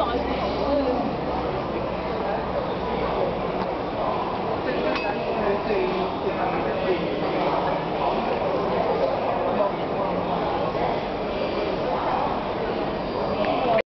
保持。